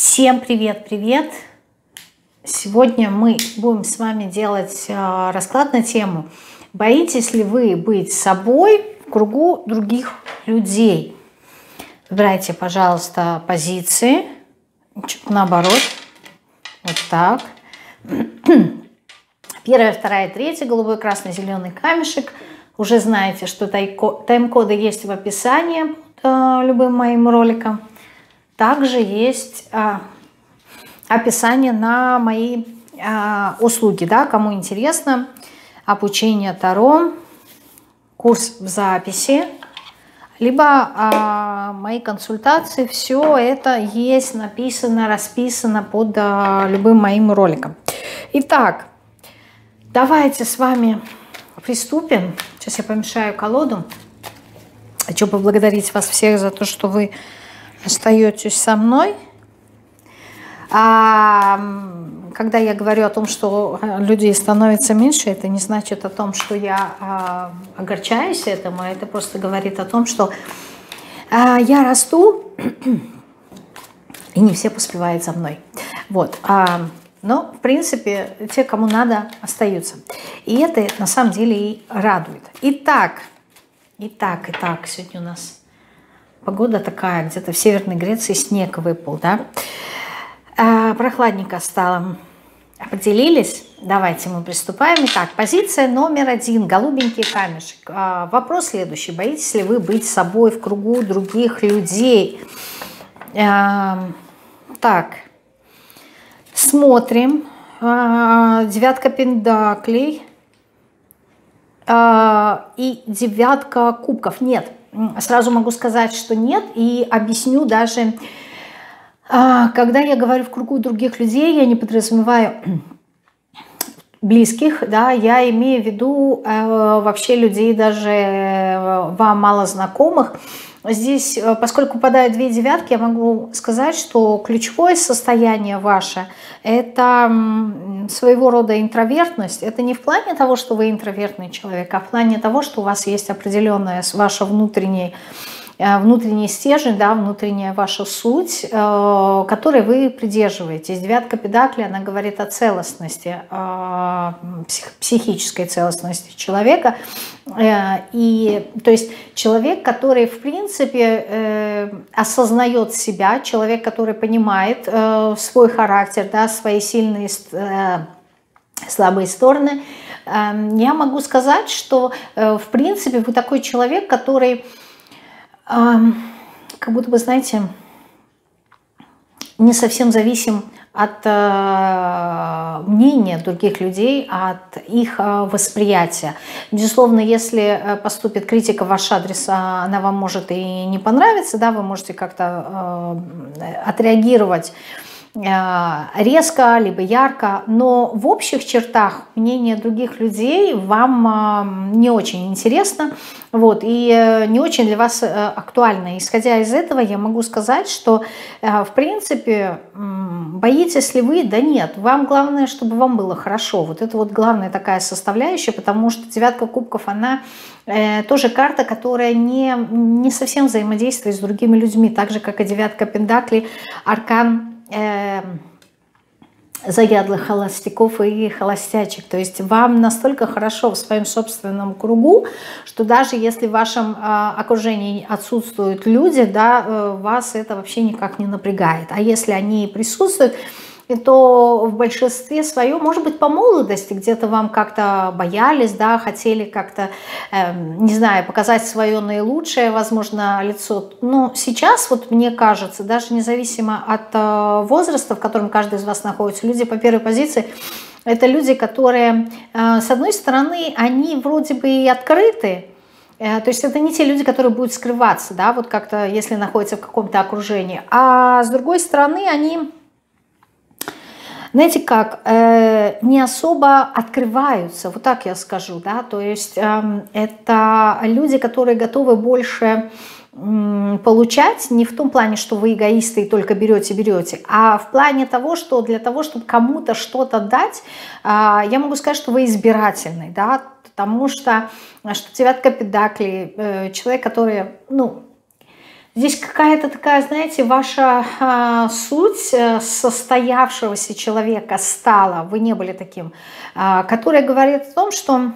Всем привет-привет! Сегодня мы будем с вами делать э, расклад на тему «Боитесь ли вы быть собой в кругу других людей?» Выбирайте, пожалуйста, позиции. Чуть наоборот. Вот так. Первая, вторая, третья, голубой, красный, зеленый камешек. Уже знаете, что тайм-коды есть в описании э, любым моим роликом. Также есть а, описание на мои а, услуги, да, кому интересно, обучение Таро, курс в записи, либо а, мои консультации, все это есть написано, расписано под любым моим роликом. Итак, давайте с вами приступим. Сейчас я помешаю колоду. Хочу поблагодарить вас всех за то, что вы остаетесь со мной. А когда я говорю о том, что людей становится меньше, это не значит о том, что я а, огорчаюсь этому, это просто говорит о том, что а, я расту, и не все поспевают за мной. Вот. А, но, в принципе, те, кому надо, остаются. И это на самом деле и радует. Итак, итак, итак, сегодня у нас Погода такая, где-то в Северной Греции снег выпал, да. А, прохладненько стало. Определились? Давайте мы приступаем. Итак, позиция номер один. Голубенький камешек. А, вопрос следующий. Боитесь ли вы быть собой в кругу других людей? А, так, смотрим. Девятка пендаклей. И девятка кубков. Нет, сразу могу сказать, что нет, и объясню даже, а, когда я говорю в кругу других людей, я не подразумеваю близких, да, я имею в виду э, вообще людей даже э, вам мало знакомых, Здесь, э, поскольку попадают две девятки, я могу сказать, что ключевое состояние ваше – это своего рода интровертность. Это не в плане того, что вы интровертный человек, а в плане того, что у вас есть определенная ваша внутренняя внутренний стержень, да, внутренняя ваша суть, э, которой вы придерживаетесь. Девятка педакли, она говорит о целостности, о психической целостности человека. Э, и, то есть человек, который, в принципе, осознает себя, человек, который понимает свой характер, да, свои сильные, слабые стороны, я могу сказать, что, в принципе, вы такой человек, который как будто бы, знаете, не совсем зависим от э, мнения других людей, от их э, восприятия. Безусловно, если э, поступит критика в ваш адрес, а она вам может и не понравиться, да, вы можете как-то э, отреагировать резко, либо ярко, но в общих чертах мнение других людей вам э, не очень интересно, вот, и э, не очень для вас актуально. Исходя из этого, я могу сказать, что, в принципе, боитесь ли вы? Да нет, вам главное, чтобы вам было хорошо. Вот это вот главная такая составляющая, потому что девятка кубков, она тоже карта, которая не, не совсем взаимодействует с другими людьми, так же, как и девятка пентаклей, аркан э, заядлых холостяков и холостячек. То есть вам настолько хорошо в своем собственном кругу, что даже если в вашем э, окружении отсутствуют люди, да, э, вас это вообще никак не напрягает. А если они присутствуют, то в большинстве своем, может быть, по молодости где-то вам как-то боялись, да, хотели как-то, э, не знаю, показать свое наилучшее, возможно, лицо. Но сейчас, вот мне кажется, даже независимо от э, возраста, в котором каждый из вас находится, люди по первой позиции, это люди, которые, э, с одной стороны, они вроде бы и открыты, э, то есть это не те люди, которые будут скрываться, да, вот как-то, если находятся в каком-то окружении. А с другой стороны, они знаете как, э, не особо открываются, вот так я скажу, да, то есть э, это люди, которые готовы больше получать не в том плане, что вы эгоисты и только берете, берете, а в плане того, что для того, чтобы кому-то что-то дать, э, я могу сказать, что вы избирательный, да, потому что, что девятка педакли, э, человек, который, ну, Здесь какая-то такая, знаете, ваша а, суть э, состоявшегося человека стала, вы не были таким, а, которая говорит о том, что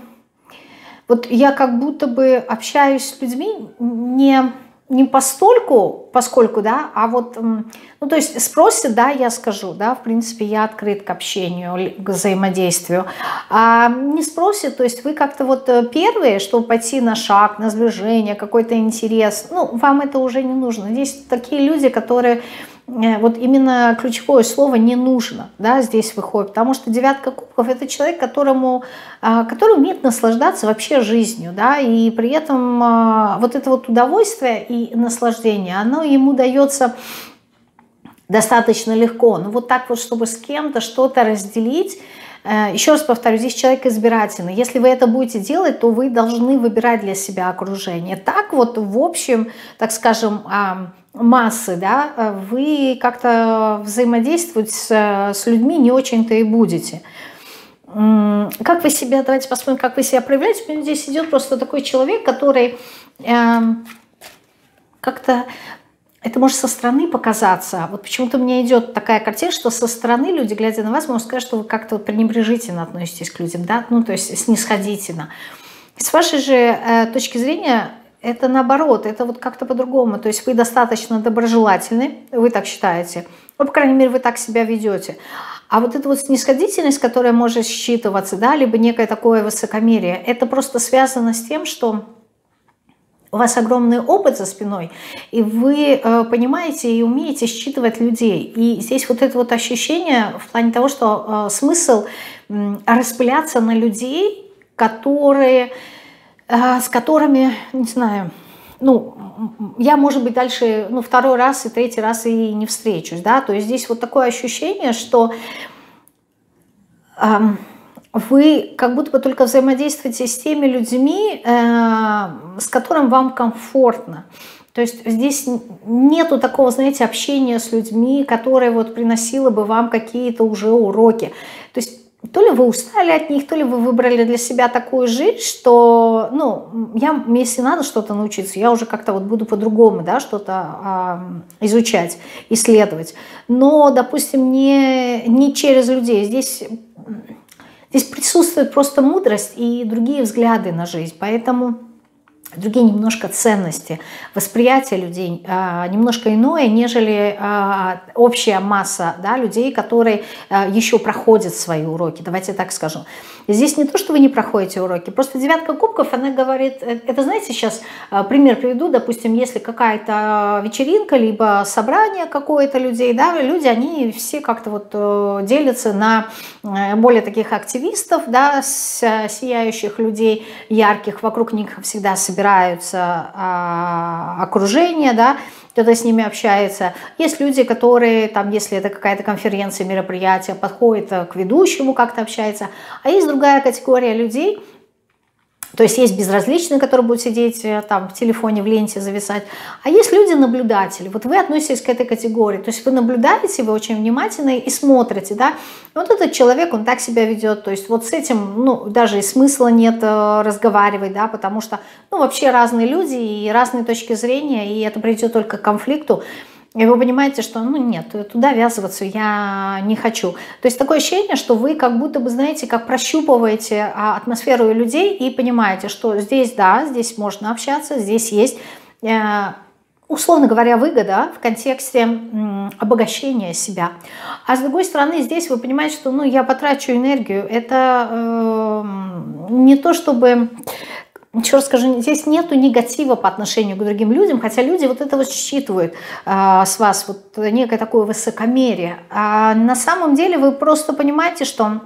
вот я как будто бы общаюсь с людьми не не постольку, поскольку, да, а вот, ну, то есть спросит, да, я скажу, да, в принципе, я открыт к общению, к взаимодействию, а не спросит, то есть вы как-то вот э, первые, чтобы пойти на шаг, на сближение, какой-то интерес, ну, вам это уже не нужно. Здесь такие люди, которые вот именно ключевое слово «не нужно» да, здесь выходит, потому что девятка кубков – это человек, которому, а, который умеет наслаждаться вообще жизнью, да, и при этом а, вот это вот удовольствие и наслаждение, оно ему дается достаточно легко. Но вот так вот, чтобы с кем-то что-то разделить, э, еще раз повторю, здесь человек избирательный. Если вы это будете делать, то вы должны выбирать для себя окружение. Так вот, в общем, так скажем, массы, да, вы как-то взаимодействовать с, с людьми не очень-то и будете. Как вы себя, давайте посмотрим, как вы себя проявляете. У меня здесь идет просто такой человек, который э, как-то, это может со стороны показаться. Вот почему-то мне идет такая картина, что со стороны люди, глядя на вас, могут сказать, что вы как-то пренебрежительно относитесь к людям, да, ну то есть снисходительно. С вашей же э, точки зрения, это наоборот, это вот как-то по-другому. То есть вы достаточно доброжелательны, вы так считаете. Ну, по крайней мере, вы так себя ведете. А вот эта вот снисходительность, которая может считываться, да, либо некое такое высокомерие, это просто связано с тем, что у вас огромный опыт за спиной, и вы э, понимаете и умеете считывать людей. И здесь вот это вот ощущение в плане того, что э, смысл э, распыляться на людей, которые с которыми, не знаю, ну, я, может быть, дальше, ну, второй раз и третий раз и не встречусь, да, то есть здесь вот такое ощущение, что э, вы как будто бы только взаимодействуете с теми людьми, э, с которым вам комфортно. То есть здесь нету такого, знаете, общения с людьми, которое вот приносило бы вам какие-то уже уроки. То есть то ли вы устали от них, то ли вы выбрали для себя такую жизнь, что, ну, я, если надо что-то научиться, я уже как-то вот буду по-другому, да, что-то э, изучать, исследовать. Но, допустим, не, не через людей. Здесь, здесь присутствует просто мудрость и другие взгляды на жизнь. Поэтому другие немножко ценности, восприятие людей а, немножко иное, нежели а, общая масса да, людей, которые а, еще проходят свои уроки, давайте так скажу. Здесь не то, что вы не проходите уроки, просто девятка кубков, она говорит, э, это знаете, сейчас пример приведу, допустим, если какая-то вечеринка, либо собрание какое-то людей, да, люди, они все как-то вот э, делятся на э, более таких активистов, да, сияющих людей, ярких, вокруг них всегда собираются а, окружение, да, кто-то с ними общается. Есть люди, которые, там, если это какая-то конференция, мероприятие, подходят к ведущему, как-то общается. А есть другая категория людей, то есть есть безразличные, которые будут сидеть э, там в телефоне, в ленте зависать. А есть люди-наблюдатели. Вот вы относитесь к этой категории. То есть вы наблюдаете, вы очень внимательны и смотрите. Да? И вот этот человек, он так себя ведет. То есть вот с этим ну, даже и смысла нет э, разговаривать, да, потому что ну, вообще разные люди и разные точки зрения, и это приведет только к конфликту. И вы понимаете, что ну нет, туда ввязываться я не хочу. То есть такое ощущение, что вы как будто бы, знаете, как прощупываете а, атмосферу людей и понимаете, что здесь, да, здесь можно общаться, здесь есть, э, условно говоря, выгода в контексте обогащения себя. А с другой стороны, здесь вы понимаете, что ну, я потрачу энергию. Это э, не то, чтобы еще раз скажу, здесь нету негатива по отношению к другим людям, хотя люди вот это вот считывают э, с вас, вот некое такое высокомерие. А на самом деле вы просто понимаете, что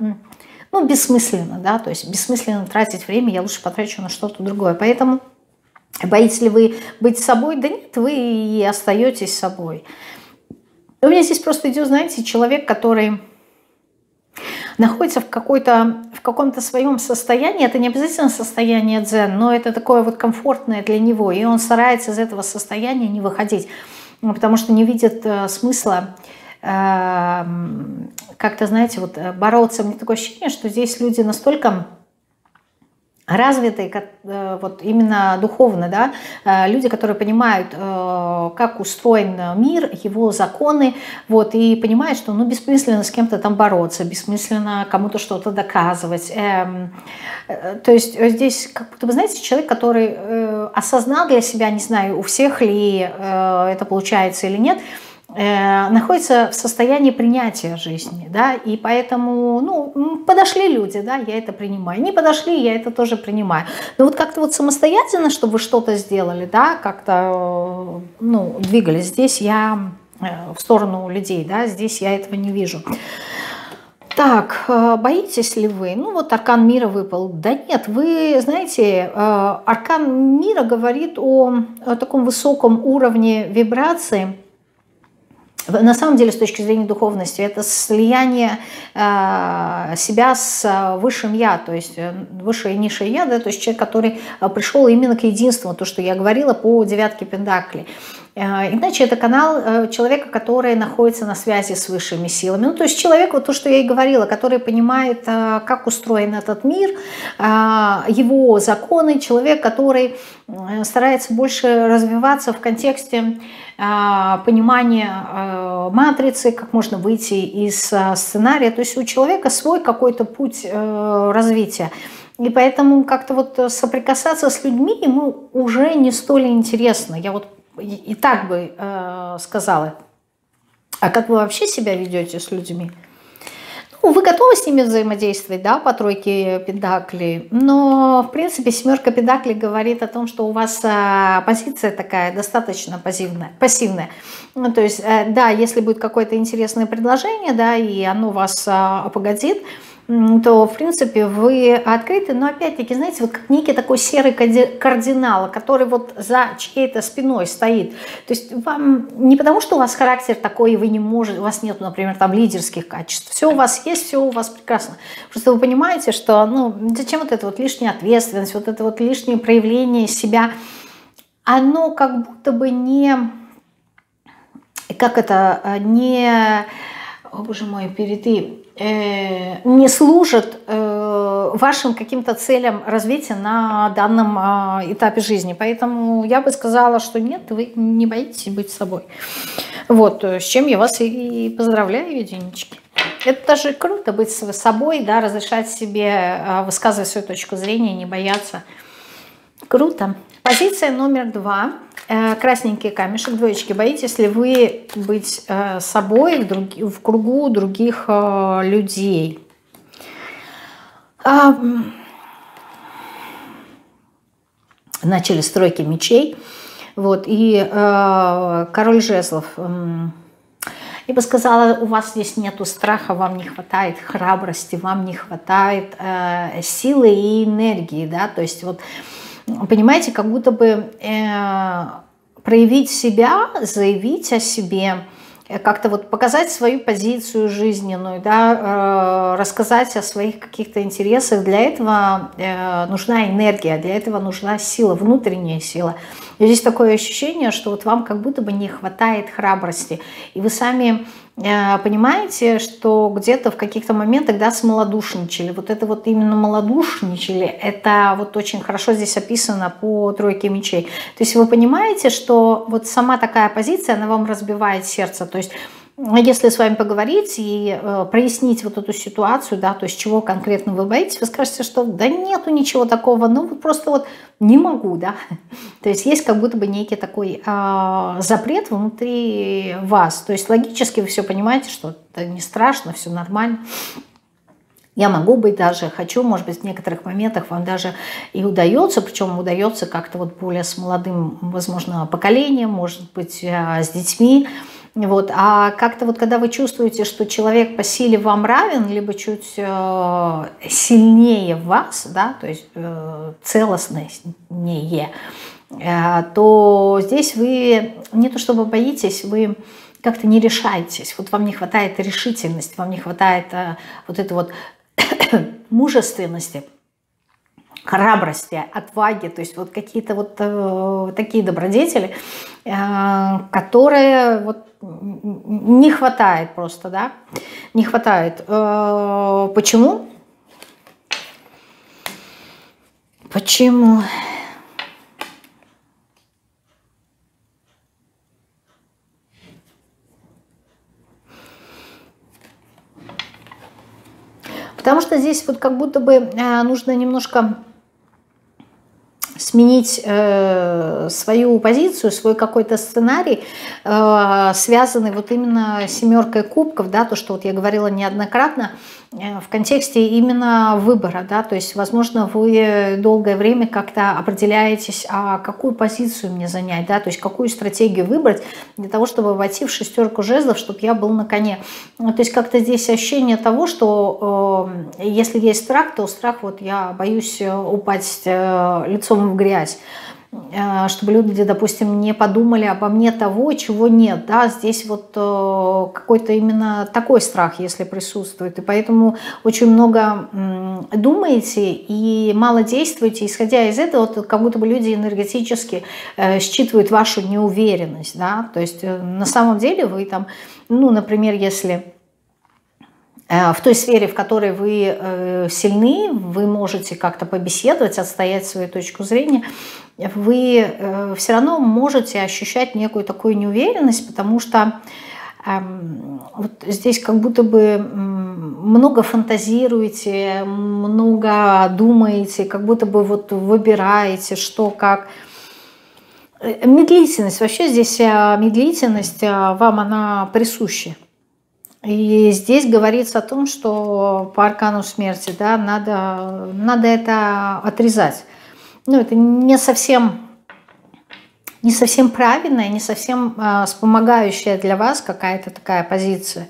ну, бессмысленно, да, то есть бессмысленно тратить время, я лучше потрачу на что-то другое. Поэтому боитесь ли вы быть собой? Да нет, вы и остаетесь собой. У меня здесь просто идет, знаете, человек, который находится в, какой-то, в каком-то своем состоянии, это не обязательно состояние дзен, но это такое вот комфортное для него, и он старается из этого состояния не выходить, ну, потому что не видит э, смысла э, как-то, знаете, вот э, бороться. Мне такое ощущение, что здесь люди настолько развитые, э, вот именно духовно, да, э, люди, которые понимают, э, как устроен мир, его законы, вот, и понимают, что, ну, бессмысленно с кем-то там бороться, бессмысленно кому-то что-то доказывать. Эм, то есть здесь, как будто, вы знаете, человек, который осознал для себя, не знаю, у всех ли это получается или нет, Э, находится в состоянии принятия жизни, да, и поэтому, ну, подошли люди, да, я это принимаю, не подошли, я это тоже принимаю. Но вот как-то вот самостоятельно, чтобы вы что-то сделали, да, как-то, ну, двигались, здесь я э, в сторону людей, да, здесь я этого не вижу. Так, э, боитесь ли вы? Ну вот аркан мира выпал. Да нет, вы знаете, аркан мира говорит о, о таком высоком уровне вибрации, на самом деле, с точки зрения духовности, это слияние э, себя с высшим я, то есть э, высшее и низшее я, да, то есть человек, который э, пришел именно к единству, то, что я говорила по девятке Пендакли. Э, иначе это канал человека, который находится на связи с высшими силами. Ну, то есть человек, вот то, что я и говорила, который понимает, как устроен этот мир, его законы, человек, который старается больше развиваться в контексте а, понимание а, матрицы, как можно выйти из а, сценария. То есть у человека свой какой-то путь э, развития. И поэтому как-то вот соприкасаться с людьми ему уже не столь интересно. Я вот и так бы э, сказала. А как вы вообще себя ведете с людьми? Ну, вы готовы с ними взаимодействовать, да, по тройке педаклей, но, в принципе, семерка педаклей говорит о том, что у вас а, позиция такая достаточно пассивная. пассивная. Ну, то есть, э, да, если будет какое-то интересное предложение, да, и оно вас а, обогатит, то, в принципе, вы открыты, но, опять-таки, знаете, вот как некий такой серый кардинал, который вот за чьей-то спиной стоит. То есть вам не потому, что у вас характер такой, и вы не можете, у вас нет, например, там лидерских качеств. Все у вас есть, все у вас прекрасно. Просто вы понимаете, что, ну, зачем вот эта вот лишняя ответственность, вот это вот лишнее проявление себя, оно как будто бы не, как это, не, о боже мой, перед Э, не служат э, вашим каким-то целям развития на данном а, этапе жизни. Поэтому я бы сказала, что нет, вы не боитесь быть собой. Вот, с чем я вас и поздравляю, единички. Это даже круто быть собой, да, разрешать себе а, высказывать свою точку зрения, не бояться. Круто. Позиция номер два. Э, красненький камешек, двоечки. Боитесь ли вы быть э, собой в, друг, в кругу других э, людей? Начали стройки мечей. Вот, и король жезлов. Я бы сказала, у вас здесь нету страха, вам не хватает храбрости, вам не хватает силы и энергии, да, то есть вот понимаете, как будто бы э, проявить себя, заявить о себе, э, как-то вот показать свою позицию жизненную, да, э, рассказать о своих каких-то интересах. Для этого э, нужна энергия, для этого нужна сила, внутренняя сила. И здесь такое ощущение, что вот вам как будто бы не хватает храбрости. И вы сами понимаете, что где-то в каких-то моментах да, смолодушничали. Вот это вот именно малодушничали, это вот очень хорошо здесь описано по тройке мечей. То есть вы понимаете, что вот сама такая позиция, она вам разбивает сердце. То есть если с вами поговорить и э, прояснить вот эту ситуацию, да, то есть чего конкретно вы боитесь, вы скажете, что да нету ничего такого, ну вот просто вот не могу, да. То есть есть как будто бы некий такой э, запрет внутри вас. То есть логически вы все понимаете, что это не страшно, все нормально. Я могу быть даже, хочу, может быть, в некоторых моментах вам даже и удается, причем удается как-то вот более с молодым, возможно, поколением, может быть, э, с детьми, вот. А как-то вот когда вы чувствуете, что человек по силе вам равен, либо чуть э, сильнее вас, да, то есть э, целостнее, э, то здесь вы не то чтобы боитесь, вы как-то не решаетесь. Вот вам не хватает решительности, вам не хватает э, вот этой вот мужественности храбрости, отваги, то есть вот какие-то вот э, такие добродетели, э, которые вот не хватает просто, да, не хватает. Э, почему? Почему? Потому что здесь вот как будто бы э, нужно немножко сменить э, свою позицию, свой какой-то сценарий, э, связанный вот именно семеркой кубков, да, то, что вот я говорила неоднократно, в контексте именно выбора, да, то есть, возможно, вы долгое время как-то определяетесь, а какую позицию мне занять, да, то есть, какую стратегию выбрать для того, чтобы войти в шестерку жезлов, чтобы я был на коне. Ну, то есть, как-то здесь ощущение того, что э, если есть страх, то страх, вот я боюсь э, упасть э, лицом в грязь э, чтобы люди, допустим, не подумали обо мне того, чего нет. Да? Здесь вот э, какой-то именно такой страх, если присутствует. И поэтому очень много думаете и мало действуете. Исходя из этого, вот, как будто бы люди энергетически э, считывают вашу неуверенность. Да? То есть на самом деле вы там, ну, например, если Э, в той сфере, в которой вы э, сильны, вы можете как-то побеседовать, отстоять свою точку зрения, вы э, все равно можете ощущать некую такую неуверенность, потому что эм, вот здесь как будто бы много фантазируете, много думаете, как будто бы вот выбираете, что как. Медлительность, вообще здесь медлительность вам она присуща. И здесь говорится о том, что по аркану смерти да, надо, надо это отрезать. Ну, это не совсем, не совсем правильная, не совсем э, вспомогающая для вас какая-то такая позиция.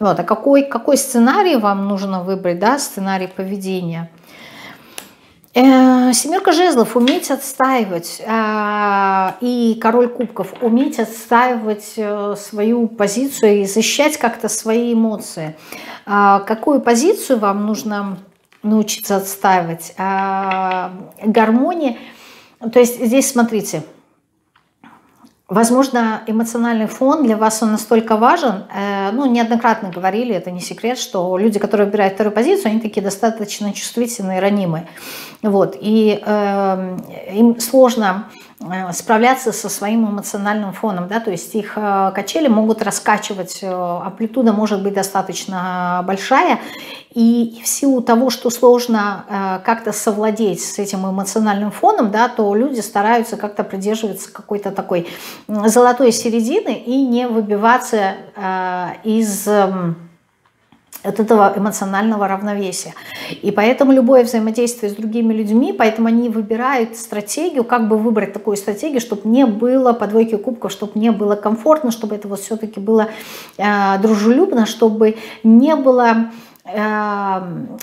Вот. А какой, какой сценарий вам нужно выбрать, да, сценарий поведения – семерка жезлов уметь отстаивать а, и король кубков уметь отстаивать э, свою позицию и защищать как-то свои эмоции. Какую позицию вам нужно научиться отстаивать? Гармония. То есть здесь смотрите, Возможно, эмоциональный фон для вас он настолько важен. Э, ну, неоднократно говорили, это не секрет, что люди, которые выбирают вторую позицию, они такие достаточно чувствительные, ранимые. Вот. И э, им сложно справляться со своим эмоциональным фоном, да, то есть их э, качели могут раскачивать, э, амплитуда может быть достаточно большая, и в силу того, что сложно как-то совладеть с этим эмоциональным фоном, да, то люди стараются как-то придерживаться какой-то такой золотой середины и не выбиваться из от этого эмоционального равновесия. И поэтому любое взаимодействие с другими людьми, поэтому они выбирают стратегию, как бы выбрать такую стратегию, чтобы не было подвойки кубков, чтобы не было комфортно, чтобы это вот все-таки было э, дружелюбно, чтобы не было э,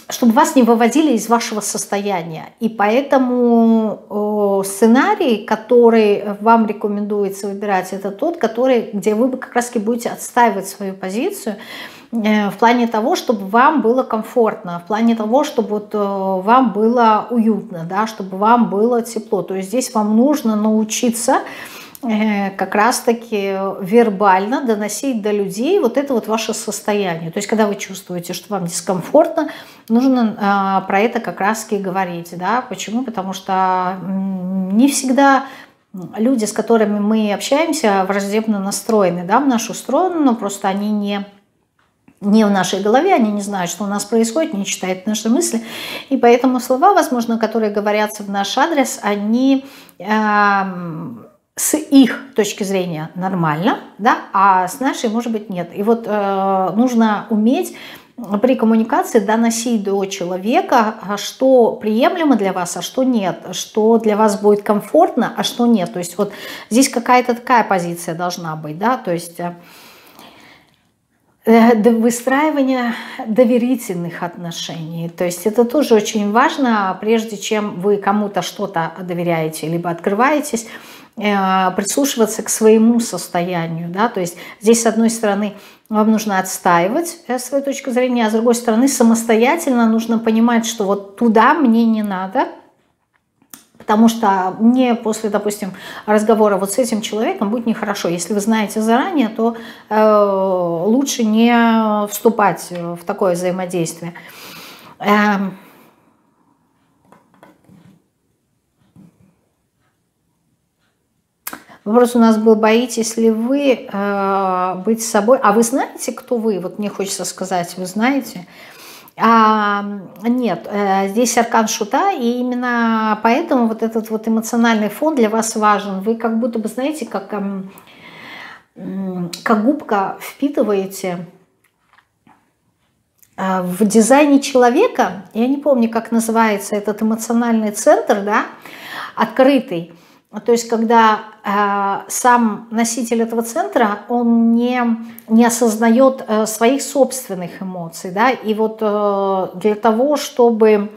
чтобы вас не выводили из вашего состояния. И поэтому сценарий, который вам рекомендуется выбирать, это тот, который, где вы как раз будете отстаивать свою позицию, в плане того, чтобы вам было комфортно, в плане того, чтобы вот э, вам было уютно, да, чтобы вам было тепло. То есть здесь вам нужно научиться э, как раз-таки вербально доносить до людей вот это вот ваше состояние. То есть когда вы чувствуете, что вам дискомфортно, нужно про это как раз-таки говорить. Да? Почему? Потому что не всегда люди, с которыми мы общаемся, враждебно настроены да, в нашу сторону, но просто они не не в нашей голове, они не знают, что у нас происходит, не читают наши мысли. И поэтому слова, возможно, которые говорятся в наш адрес, они э, с их точки зрения нормально, да, а с нашей, может быть, нет. И вот э, нужно уметь при коммуникации доносить до человека, а что приемлемо для вас, а что нет, что для вас будет комфортно, а что нет. То есть вот здесь какая-то такая позиция должна быть, да, то есть э, выстраивание доверительных отношений. То есть это тоже очень важно, прежде чем вы кому-то что-то доверяете, либо открываетесь, э, прислушиваться к своему состоянию. Да? То есть здесь, с одной стороны, вам нужно отстаивать э, свою точку зрения, а с другой стороны, самостоятельно нужно понимать, что вот туда мне не надо – Потому что мне после, допустим, разговора вот с этим человеком будет нехорошо. Если вы знаете заранее, то э, лучше не вступать в такое взаимодействие. Эм... Вопрос у нас был, боитесь ли вы э, быть собой? А вы знаете, кто вы? Вот мне хочется сказать, вы знаете. Э, а, нет, э, здесь аркан шута, и именно поэтому вот этот вот эмоциональный фон для вас важен. Вы как будто бы, знаете, как, эм, как губка впитываете э, в дизайне человека, я не помню, как называется этот эмоциональный центр, да, открытый, то есть, когда э, сам носитель этого центра, он не, не осознает э, своих собственных эмоций, да, и вот э, для того, чтобы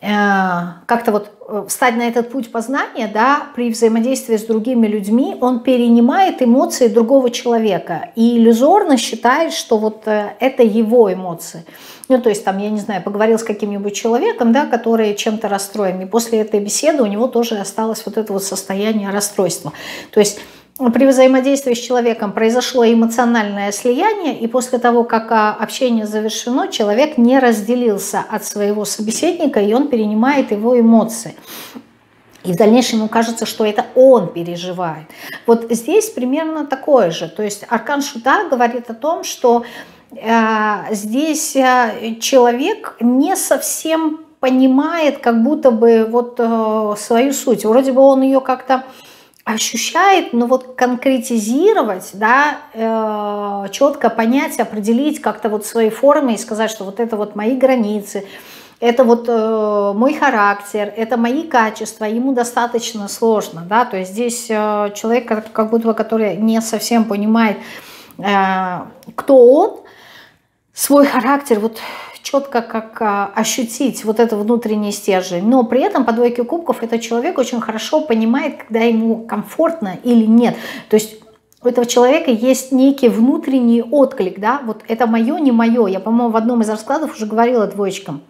как-то вот э, встать на этот путь познания, да, при взаимодействии с другими людьми, он перенимает эмоции другого человека и иллюзорно считает, что вот э, это его эмоции. Ну, то есть там, я не знаю, поговорил с каким-нибудь человеком, да, который чем-то расстроен, и после этой беседы у него тоже осталось вот это вот состояние расстройства. То есть при взаимодействии с человеком произошло эмоциональное слияние, и после того, как а, общение завершено, человек не разделился от своего собеседника, и он перенимает его эмоции. И в дальнейшем ему кажется, что это он переживает. Вот здесь примерно такое же. То есть Аркан Шута говорит о том, что Э, здесь э, человек не совсем понимает как будто бы вот э, свою суть. Вроде бы он ее как-то ощущает, но вот конкретизировать, да, четко понять, определить как-то вот свои формы и сказать, что вот это вот мои границы, это вот мой характер, это мои качества, ему достаточно сложно, да, то есть здесь человек, как будто бы, который не совсем понимает, кто он, свой характер вот четко как а, ощутить вот это внутренний стержень. Но при этом по двойке кубков этот человек очень хорошо понимает, когда ему комфортно или нет. То есть у этого человека есть некий внутренний отклик, да, вот это мое, не мое. Я, по-моему, в одном из раскладов уже говорила двоечкам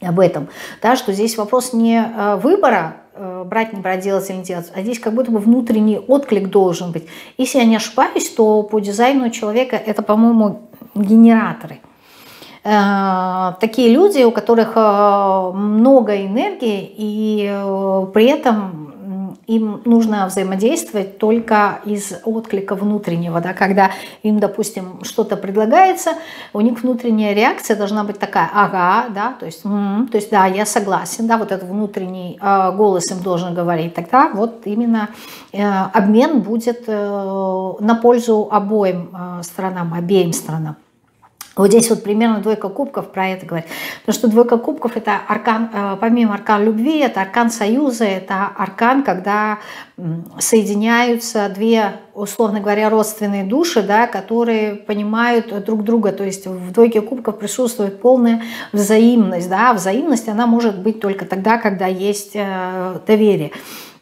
об этом, да, что здесь вопрос не а, выбора, а, брать, не брать, делать или не делать, а здесь как будто бы внутренний отклик должен быть. Если я не ошибаюсь, то по дизайну человека это, по-моему, генераторы. Э, такие люди, у которых э, много энергии, и э, при этом им нужно взаимодействовать только из отклика внутреннего, да, когда им, допустим, что-то предлагается, у них внутренняя реакция должна быть такая, ага, да, то есть, м-м, то есть, да, я согласен, да, вот этот внутренний э, голос им должен говорить, тогда вот именно э, обмен будет э, на пользу обоим э, сторонам, обеим сторонам. Вот здесь вот примерно двойка кубков про это говорит. Потому что двойка кубков это аркан, э, помимо аркан любви, это аркан союза, это аркан, когда соединяются две, условно говоря, родственные души, да, которые понимают друг друга. То есть в двойке кубков присутствует полная взаимность. Да. Взаимность она может быть только тогда, когда есть э, доверие.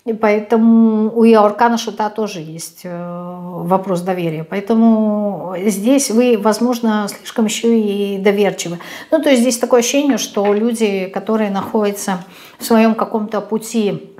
И поэтому у Иоркана Шута тоже есть э, вопрос доверия. Поэтому здесь вы, возможно, слишком еще и доверчивы. Ну, то есть здесь такое ощущение, что люди, которые находятся в своем каком-то пути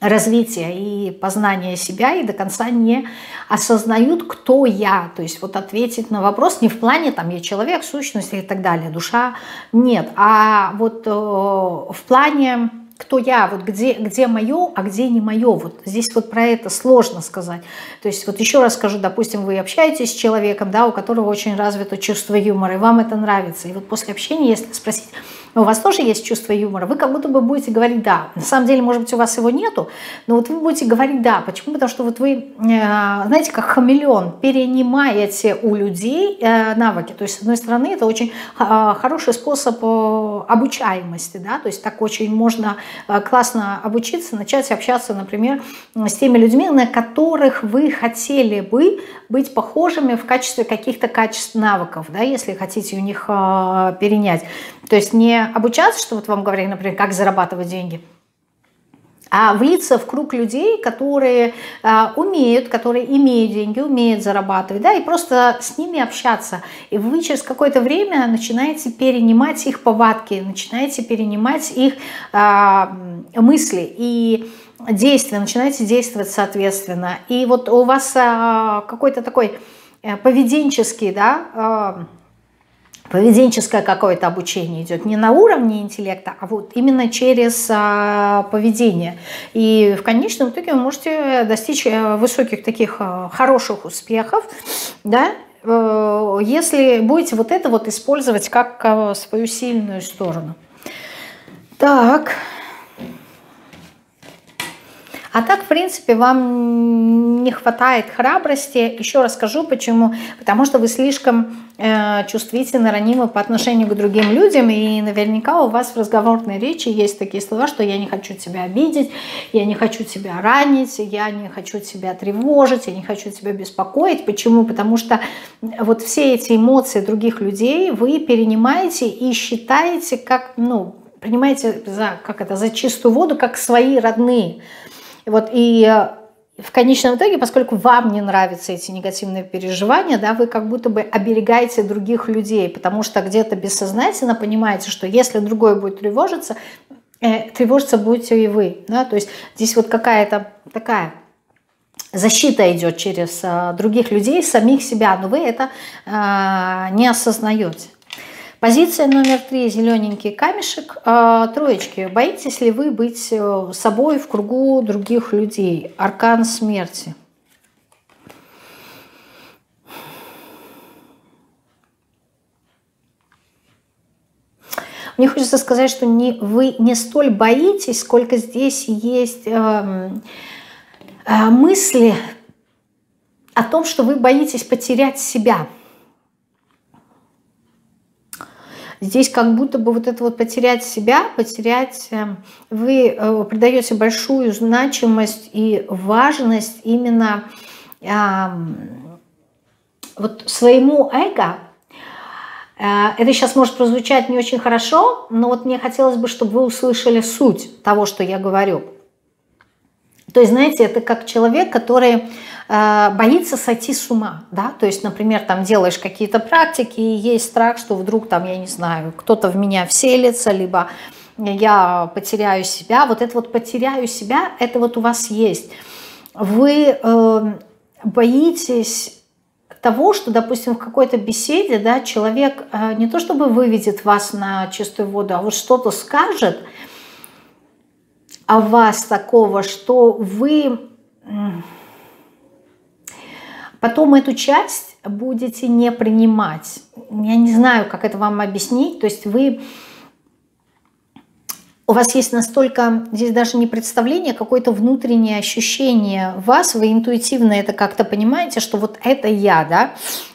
развития и познания себя и до конца не осознают, кто я. То есть вот ответить на вопрос не в плане, там, я человек, сущность и так далее, душа, нет, а вот э, в плане кто я, вот где, где мое, а где не мое. Вот здесь вот про это сложно сказать. То есть вот еще раз скажу, допустим, вы общаетесь с человеком, да, у которого очень развито чувство юмора, и вам это нравится. И вот после общения, если спросить, у вас тоже есть чувство юмора, вы как будто бы будете говорить «да». На самом деле, может быть, у вас его нету, но вот вы будете говорить «да». Почему? Потому что вот вы, э, знаете, как хамелеон, перенимаете у людей э, навыки. То есть, с одной стороны, это очень э, хороший способ обучаемости, да, то есть так очень можно классно обучиться, начать общаться, например, с теми людьми, на которых вы хотели бы быть похожими в качестве каких-то качеств навыков, да, если хотите у них перенять. То есть не обучаться, что вот вам говорили, например, как зарабатывать деньги, а влиться в круг людей, которые а, умеют, которые имеют деньги, умеют зарабатывать, да, и просто с ними общаться. И вы через какое-то время начинаете перенимать их повадки, начинаете перенимать их а, мысли и действия, начинаете действовать соответственно. И вот у вас а, какой-то такой а, поведенческий, да, а, поведенческое какое-то обучение идет не на уровне интеллекта, а вот именно через а, поведение. И в конечном итоге вы можете достичь э, высоких таких а, хороших успехов, да, э, если будете вот это вот использовать как свою сильную сторону. Так. А так, в принципе, вам не хватает храбрости. Еще раз скажу, почему. Потому что вы слишком э, чувствительны, ранимы по отношению к другим людям. И наверняка у вас в разговорной речи есть такие слова, что я не хочу тебя обидеть, я не хочу тебя ранить, я не хочу тебя тревожить, я не хочу тебя беспокоить. Почему? Потому что вот все эти эмоции других людей вы перенимаете и считаете как, ну, принимаете за, как это, за чистую воду, как свои родные. Вот, и э, в конечном итоге, поскольку вам не нравятся эти негативные переживания, да, вы как будто бы оберегаете других людей, потому что где-то бессознательно понимаете, что если другой будет тревожиться, э, тревожиться будете и вы. Да? То есть здесь вот какая-то такая защита идет через э, других людей, самих себя, но вы это э, не осознаете. Позиция номер три, зелененький камешек. А, троечки. Боитесь ли вы быть э, собой в кругу других людей? Аркан смерти. Мне хочется сказать, что не, вы не столь боитесь, сколько здесь есть э, э, мысли о том, что вы боитесь потерять себя. Здесь как будто бы вот это вот потерять себя, потерять, э, вы э, придаете большую значимость и важность именно вот своему эго, э, это сейчас может прозвучать не очень хорошо, но вот мне хотелось бы, чтобы вы услышали суть того, что я говорю. То есть, знаете, это как человек, который боится сойти с ума, да, то есть, например, там делаешь какие-то практики, и есть страх, что вдруг там, я не знаю, кто-то в меня вселится, либо я потеряю себя, вот это вот потеряю себя, это вот у вас есть. Вы э, боитесь того, что, допустим, в какой-то беседе, да, человек э, не то чтобы выведет вас на чистую воду, а вот что-то скажет о вас такого, что вы потом эту часть будете не принимать. Я не знаю, как это вам объяснить. То есть вы у вас есть настолько, здесь даже не представление, а какое-то внутреннее ощущение вас, вы интуитивно это как-то понимаете, что вот это я, да,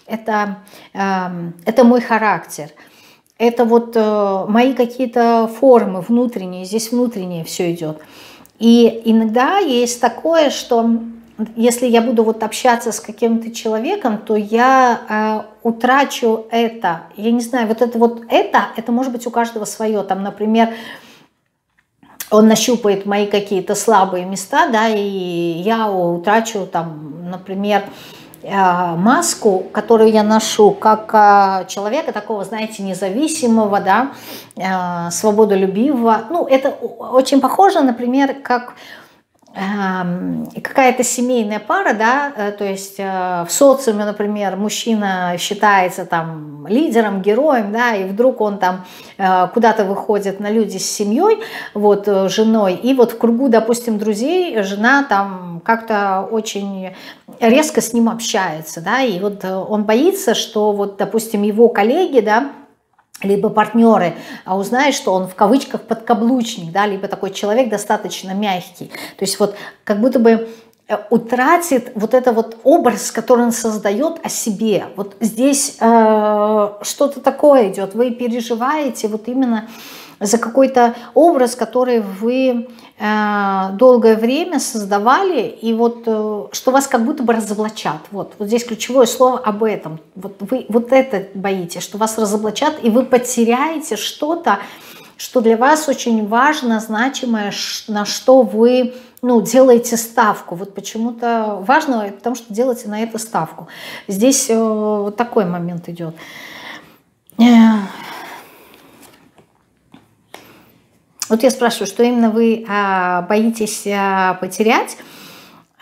это, э, это мой характер, это вот э, мои какие-то формы внутренние, здесь внутреннее все идет. И иногда есть такое, что если я буду вот общаться с каким-то человеком, то я э, утрачу это. Я не знаю, вот это вот это, это может быть у каждого свое. Там, например, он нащупает мои какие-то слабые места, да, и я утрачу там, например, э, маску, которую я ношу как э, человека такого, знаете, независимого, да, э, свободолюбивого. Ну, это очень похоже, например, как какая-то семейная пара, да, э, то есть э, в социуме, например, мужчина считается там лидером, героем, да, и вдруг он там э, куда-то выходит на люди с семьей, вот, женой, и вот в кругу, допустим, друзей жена там как-то очень резко с ним общается, да, и вот он боится, что вот, допустим, его коллеги, да, либо партнеры, а узнают, что он в кавычках подкаблучник, да, либо такой человек достаточно мягкий. То есть вот как будто бы э, утратит вот это вот образ, который он создает о себе. Вот здесь э, что-то такое идет. Вы переживаете вот именно за какой-то образ, который вы долгое время создавали, и вот э, что вас как будто бы разоблачат. Вот, вот здесь ключевое слово об этом. Вот вы вот это боитесь, что вас разоблачат, и вы потеряете что-то, что для вас очень важно, значимое, на что вы ну, делаете ставку. Вот почему-то важно, потому что делаете на это ставку. Здесь э, вот такой момент идет. Вот я спрашиваю, что именно вы а, боитесь а, потерять?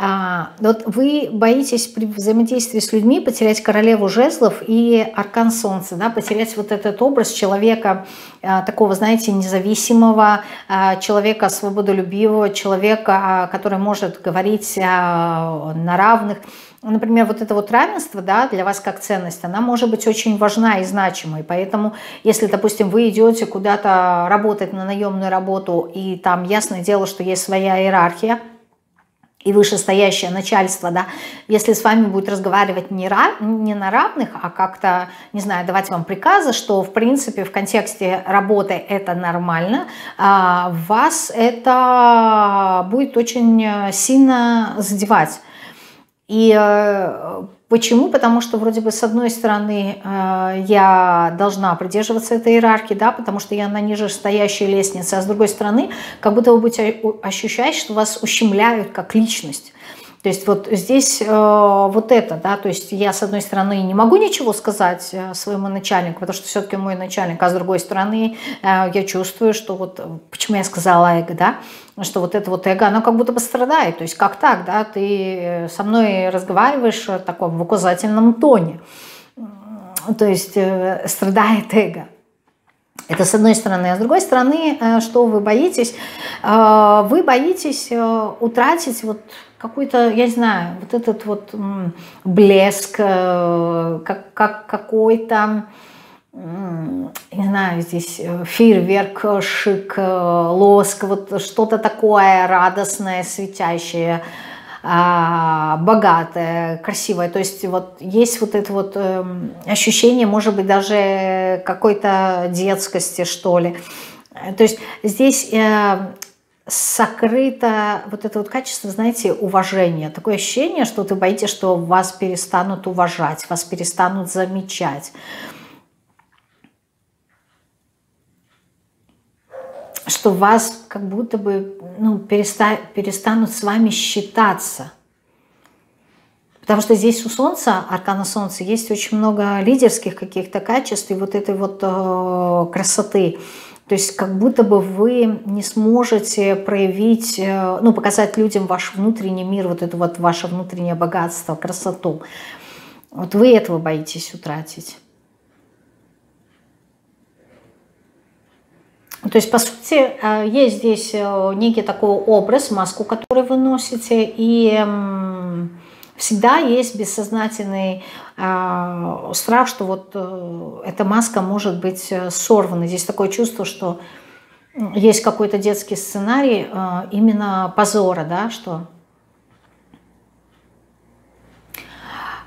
А, вот вы боитесь при взаимодействии с людьми потерять королеву жезлов и аркан солнца, да, потерять вот этот образ человека а, такого, знаете, независимого, а, человека свободолюбивого, человека, а, который может говорить а, на равных. Например, вот это вот равенство, да, для вас как ценность, она может быть очень важна и значимой. Поэтому, если, допустим, вы идете куда-то работать на наемную работу, и там ясное дело, что есть своя иерархия, и вышестоящее начальство, да, если с вами будет разговаривать не, не на равных, а как-то, не знаю, давать вам приказы, что, в принципе, в контексте работы это нормально, а вас это будет очень сильно задевать. И э, Почему? Потому что вроде бы с одной стороны э, я должна придерживаться этой иерархии, да, потому что я на ниже стоящей лестнице, а с другой стороны, как будто вы будете ощущать, что вас ущемляют как личность. То есть вот здесь э, вот это, да, то есть я с одной стороны не могу ничего сказать э, своему начальнику, потому что все-таки мой начальник, а с другой стороны э, я чувствую, что вот, почему я сказала эго, да, что вот это вот эго, оно как будто бы страдает, то есть как так, да, ты со мной разговариваешь в таком в указательном тоне, то есть э, страдает эго. Это с одной стороны. А с другой стороны, э, что вы боитесь? Э, вы боитесь э, утратить вот какой-то, я не знаю, вот этот вот блеск, как, как какой-то, не знаю, здесь фейерверк, шик, лоск, вот что-то такое радостное, светящее, а, богатое, красивое. То есть вот есть вот это вот эм, ощущение, может быть, даже какой-то детскости, что ли. То есть здесь э, сокрыто вот это вот качество, знаете, уважения. Такое ощущение, что ты боитесь, что вас перестанут уважать, вас перестанут замечать. что вас как будто бы ну, переста, перестанут с вами считаться. Потому что здесь у Солнца, аркана Солнца, есть очень много лидерских каких-то качеств и вот этой вот э, красоты. То есть как будто бы вы не сможете проявить, э, ну, показать людям ваш внутренний мир, вот это вот ваше внутреннее богатство, красоту. Вот вы этого боитесь утратить. То есть, по сути, э, есть здесь э, некий такой образ, маску, который вы носите, и всегда есть бессознательный э, страх, что вот эта маска может быть сорвана. Здесь такое чувство, что есть какой-то детский сценарий именно позора, да, что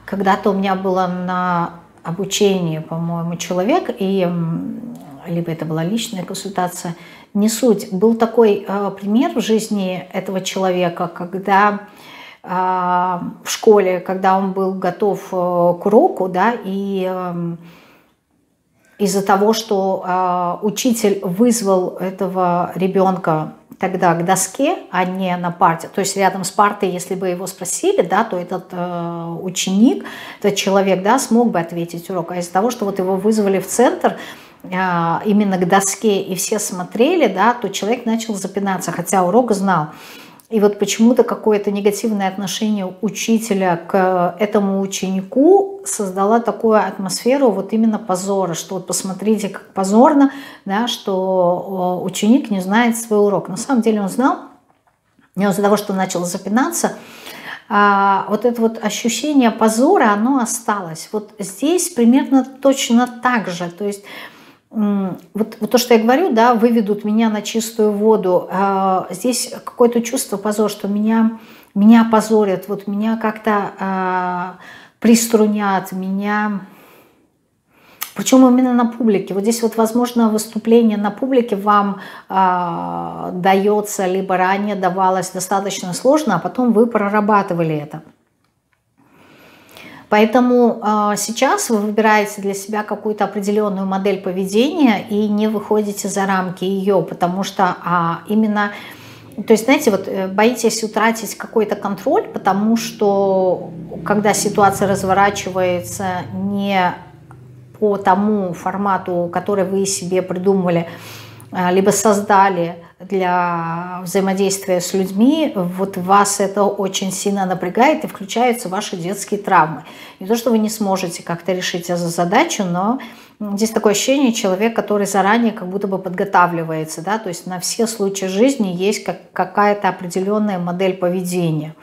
когда-то у меня было на обучении, по-моему, человек, и либо это была личная консультация, не суть. Был такой э, пример в жизни этого человека, когда э, в школе, когда он был готов э, к уроку, да, и э, из-за того, что э, учитель вызвал этого ребенка тогда к доске, а не на парте. То есть рядом с партой, если бы его спросили, да, то этот э, ученик, этот человек, да, смог бы ответить урок. А из-за того, что вот его вызвали в центр, именно к доске, и все смотрели, да, то человек начал запинаться, хотя урок знал. И вот почему-то какое-то негативное отношение учителя к этому ученику создала такую атмосферу вот именно позора, что вот посмотрите, как позорно, да, что ученик не знает свой урок. На самом деле он знал, но из-за того, что начал запинаться, а, вот это вот ощущение позора, оно осталось. Вот здесь примерно точно так же. То есть вот, вот то, что я говорю, да, выведут меня на чистую воду. А, здесь какое-то чувство позора, что меня, меня позорят, вот меня как-то а, приструнят, меня... Причем именно на публике. Вот здесь вот, возможно, выступление на публике вам э, дается, либо ранее давалось достаточно сложно, а потом вы прорабатывали это. Поэтому э, сейчас вы выбираете для себя какую-то определенную модель поведения и не выходите за рамки ее, потому что а, именно, то есть, знаете, вот э, боитесь утратить какой-то контроль, потому что когда ситуация разворачивается не по тому формату, который вы себе придумывали, а, либо создали, для взаимодействия с людьми, вот вас это очень сильно напрягает и включаются ваши детские травмы. Не то, что вы не сможете как-то решить эту задачу, но здесь такое ощущение человек, который заранее как будто бы подготавливается, да, то есть на все случаи жизни есть как, какая-то определенная модель поведения.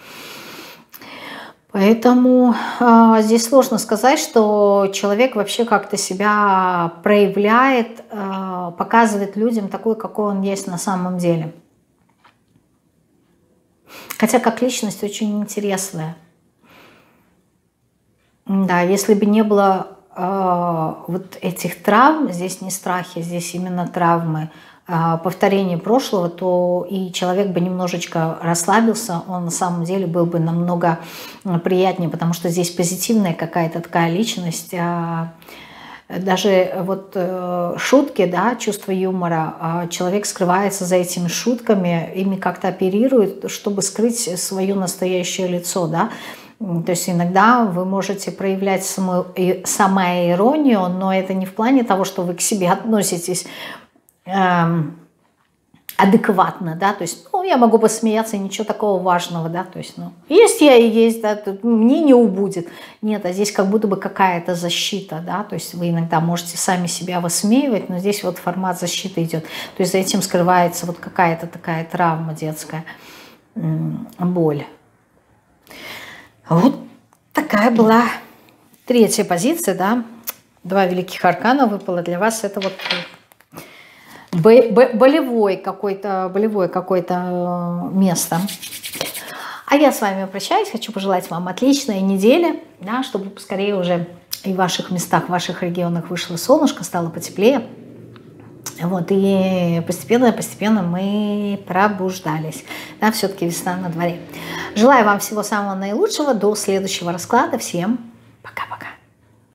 Поэтому э, здесь сложно сказать, что человек вообще как-то себя проявляет, э, показывает людям такой, какой он есть на самом деле. Хотя как личность очень интересная. Да, если бы не было э, вот этих травм, здесь не страхи, здесь именно травмы, повторение прошлого, то и человек бы немножечко расслабился, он на самом деле был бы намного приятнее, потому что здесь позитивная какая-то такая личность, а, даже вот э, шутки, да, чувство юмора, а человек скрывается за этими шутками, ими как-то оперирует, чтобы скрыть свое настоящее лицо, да, то есть иногда вы можете проявлять саму, самоиронию, но это не в плане того, что вы к себе относитесь адекватно, да, то есть, ну, я могу посмеяться, ничего такого важного, да, то есть, ну, есть я и есть, да, тут мне не убудет. Нет, а здесь как будто бы какая-то защита, да, то есть вы иногда можете сами себя высмеивать, но здесь вот формат защиты идет. То есть за этим скрывается вот какая-то такая травма детская, боль. Вот такая была третья позиция, да, два великих аркана выпало для вас, это вот болевой какой-то болевое какое-то э, место. А я с вами прощаюсь. Хочу пожелать вам отличной недели, да, чтобы поскорее уже и в ваших местах, в ваших регионах вышло солнышко, стало потеплее. Вот, и постепенно-постепенно мы пробуждались. Да, все-таки весна на дворе. Желаю вам всего самого наилучшего. До следующего расклада. Всем